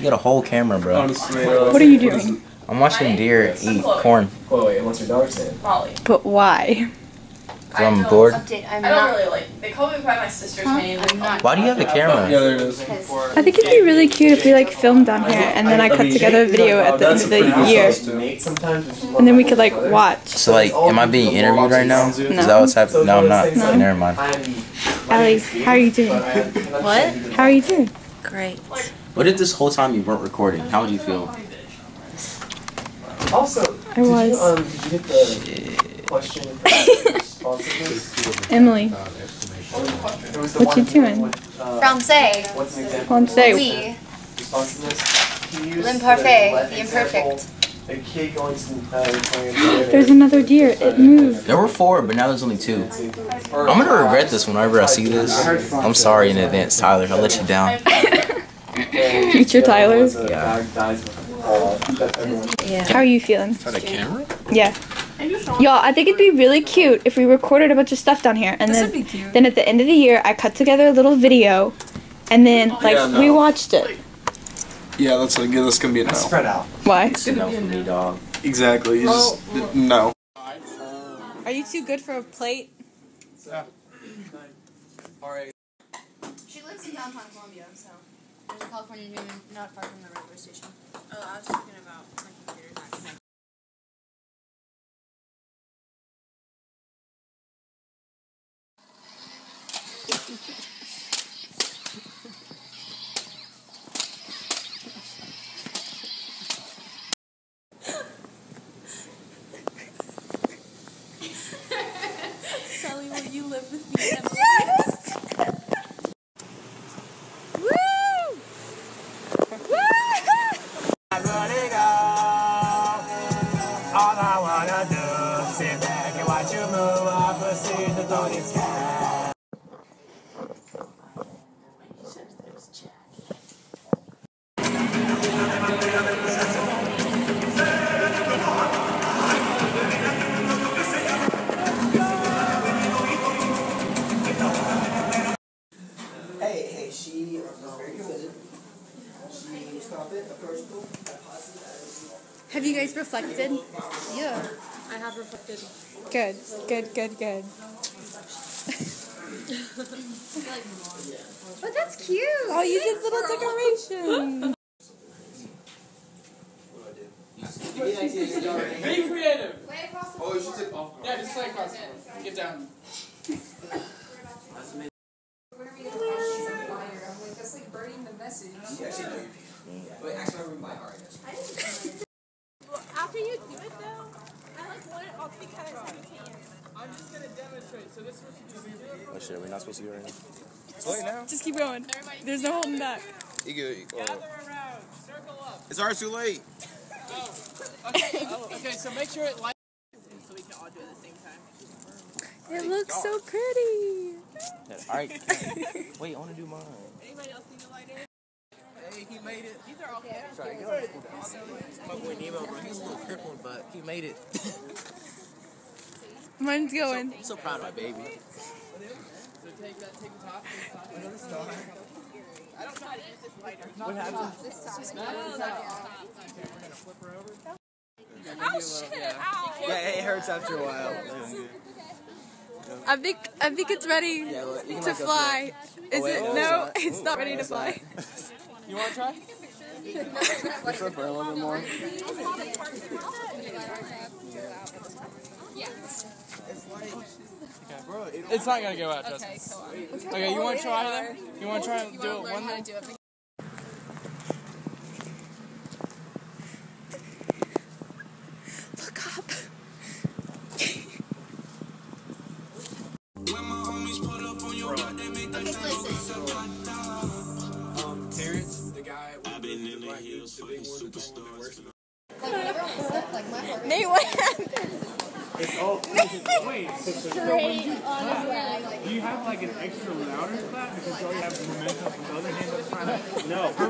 She got a whole camera, bro. Honestly, uh, What are you doing? I'm watching deer eat corn. Wait, wait, what's your dog saying? Molly. But why? Cause I'm bored. Update. I'm I don't not. really like. They call me by my sister's Huh? name. I'm not. Why do you have a Yeah, camera? there it is. I think it'd be really cute if we like filmed on here and then I cut together a video at the end of the year. And then we could like watch. So like, am I being interviewed right now? Is that what's happening? No, I'm not. No. Never mind. Allie, how are you doing? What? How are you doing? Great. What if this whole time you weren't recording? How would you feel? Also, I did was. You, um, did you get the question? Emily, It What you doing? with, Francais. What's an example? Francais. Oui. Responsiveness. L'imparfait, the, the imperfect. A kid going to uh, there's another deer. It moved. There were four, but now there's only two. I'm gonna regret this whenever I see this. I'm sorry in advance, Tyler. I'll let you down. Future Tyler's. Yeah. Yeah. How are you feeling? that a camera? Yeah. Y'all, I think it'd be really cute if we recorded a bunch of stuff down here and then then at the end of the year I cut together a little video and then oh, like Yeah, no. we watched it. Yeah, that's a good. That's gonna be a no. Spread out. Why? It's gonna No for me, dog. Exactly. You just no. Are you too good for a plate? Yeah. All right. She lives in downtown Columbia, so there's a California Union not far from the railway station. Oh, I was talking about my computer not connected. Sulli, Have you guys reflected? Yeah. I have reflected. Good. Good, good, good. But that's cute. Oh, you did little decoration. Be creative. Way across the Oh, you should take off. Yeah, just play across. Get down. Wait, actually, I remember my already. After you do it though, I like want it all to be kind of simultaneous. I'm just gonna demonstrate. So this is what you do. What shit? Are we not supposed to do right now? Wait now. Just keep going. There's no holding back. You good? you- Gather oh. around. Circle up. It's already too late. Oh. Okay. oh, okay. So make sure it lights. So we can all do it at the same time. It looks so pretty. All right. Wait, I want to do mine. Anybody else need a lighter? Hey, he made it. These are all cameras. Sorry, get My boy Nemo, bro, he's a little crippled, but he made it. Mine's going. I'm so proud of my baby. So take that. Take the top. Take the top. I don't know how to use this lighter. What happened? This top. This top. Okay, we're gonna flip her over. Oh shit! Yeah. Yeah, it hurts after a while. Oh, I think I think it's ready Yeah, can to fly. Is oh, wait, it? Oh, no, No, it's it's not ready to fly. You want to try? Flip her a little bit more. It's not gonna go out, Justin. Okay, you want to try then? You want to try and do it one Wait, so straight so on. Do you have like an extra louder clap because you already have momentum from the other hand that's trying? No.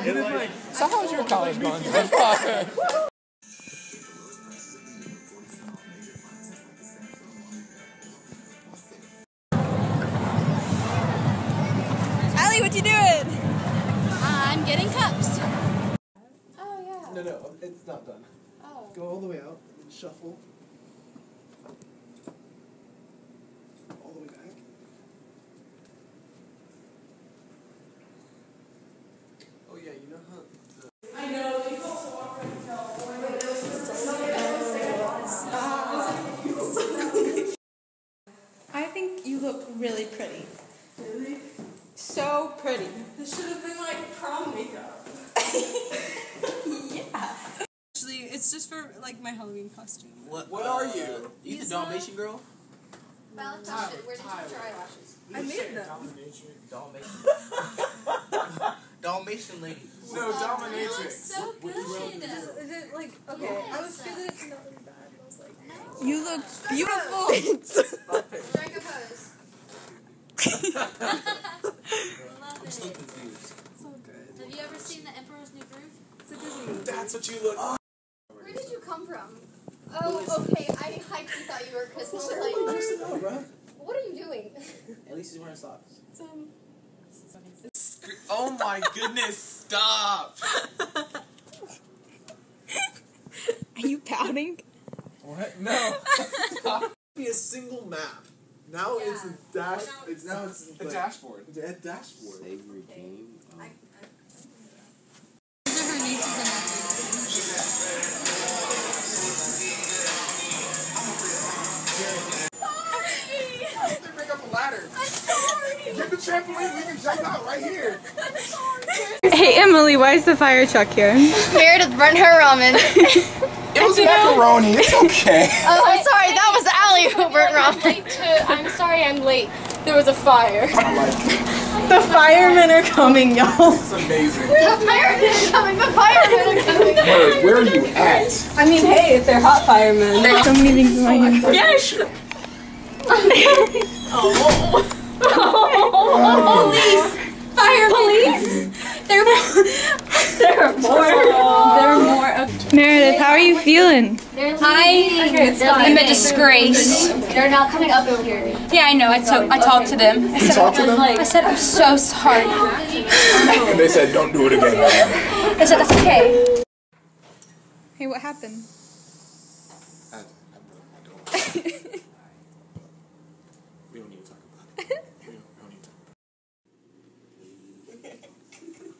it like, so how's your college going so far? what you doing? I'm getting cups. Oh, yeah. No, no, it's not done. Oh. Go all the way out and shuffle. You look really pretty. So pretty. This should have been like prom makeup. Yeah. Actually, it's just for like my Halloween costume. What, What are you? Uh, you the He's Dalmatian girl? Valentine's Day, where did you put your eyelashes? I made them. Dalmatian. Dalmatian lady. No, dominatrix. So good. Is it like okay? I was scared that it's not really bad. I was like, You look beautiful. I'm still confused. so good. Have you ever seen The Emperor's New Groove? It's a Disney movie. That's what you look. Where did you come from? Oh, okay. I hyped thought you were Christmas. Like, No, bro. what are you doing? At least he's wearing socks. It's, um, Oh my goodness! Stop. Are you pouting? What? No. Stop. Be a single map. Now it's a dash. It's now it's The like, dashboard. A dashboard. Savory game. These are her nieces and nephews. Pick up a ladder. Get the trampoline. We can jump out right here. Hey Emily, why is the fire truck here? Meredith burnt her ramen. It was macaroni. It's okay. Oh, I'm sorry. That was Allie who burnt ramen. I'm sorry, I'm late. There was a fire. The firemen are coming, y'all. It's amazing. The firemen are coming. The firemen are coming. Where, where are you at? I mean, hey, if they're hot firemen. There's so many things in my hand. Yes. Fire police. They're more. they're more. They're more. Meredith, how are you feeling? I I'm a disgrace. They're not coming up over here. Yeah, I know. I, to- I talked to them. I said, talked to them? I said, I'm so sorry. And they said, don't do it again. I said, that's okay. Hey, what happened? We don't need to talk about it. We don't, we don't need to.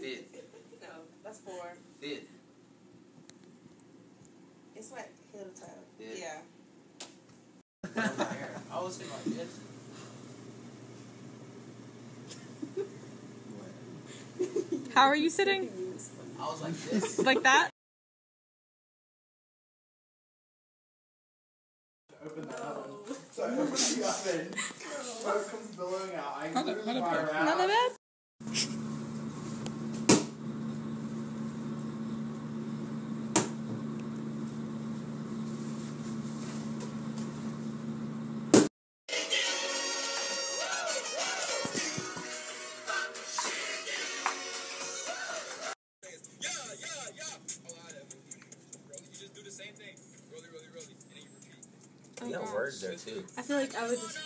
Fifth. No, that's four. Fifth. It's like hill toe. Yeah. Yeah. I was saying like this. How are you sitting? I was like this. Like that? Open the oven. So I open the oven. Smoke comes billowing out. I clear the fire out. Not that bad? You got words there too. I feel like I would just.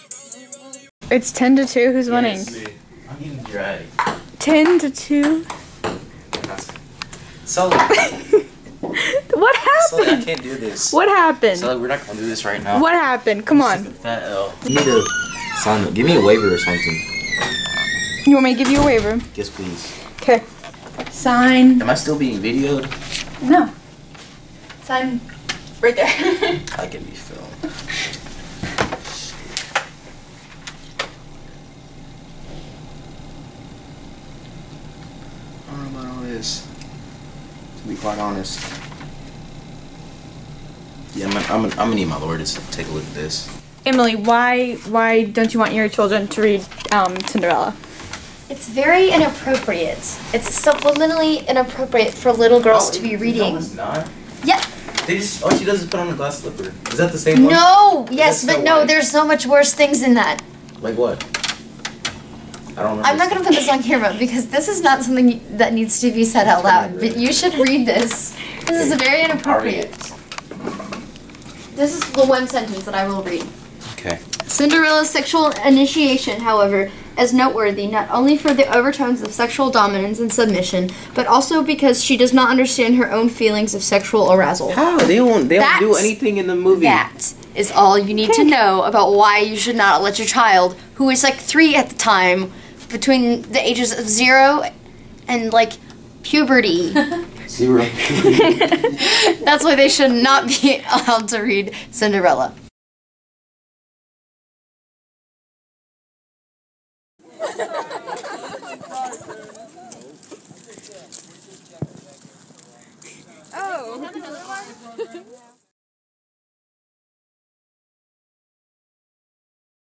It's 10 to 2. Who's winning? I'm getting drag. 10 to 2. So, What so I happened? can't do this. What happened? So we're not gonna do this right now. What happened? Come on. Fat L. You need to sign. Give me a waiver or something. You want me to give you a waiver? Yes, please. Okay. Sign. Am I still being videoed? No. Sign right there. I can be filmed. I don't know about all this. To be quite honest. Yeah, I'm gonna, I'm gonna, I'm gonna need my lawyer to take a look at this. Emily, why why don't you want your children to read um, Cinderella? It's very inappropriate. It's subliminally inappropriate for little girls to be reading. No, it's not. Yeah. They just, all she does is put on a glass slipper. Is that the same one? No. Yes, That's but no. white. There's so much worse things than that. Like what? I don't know. I'm not gonna put this on camera because this is not something that needs to be said out loud. But you should read this. This is very inappropriate. This is the one sentence that I will read. Okay. Cinderella's sexual initiation, however, is noteworthy not only for the overtones of sexual dominance and submission, but also because she does not understand her own feelings of sexual arousal. How they don't they don't do anything in the movie. That is all you need to know about why you should not let your child, who is like three at the time, between the ages of zero and like puberty. Zero. That's why they should not be allowed to read Cinderella. Oh.